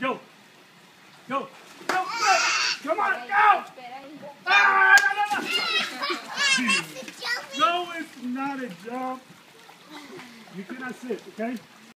Go. Go. Go. Go. Come on. Go. Ah, no, no, no. No, it's not a jump. You cannot sit, okay?